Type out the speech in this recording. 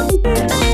Música